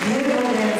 15です。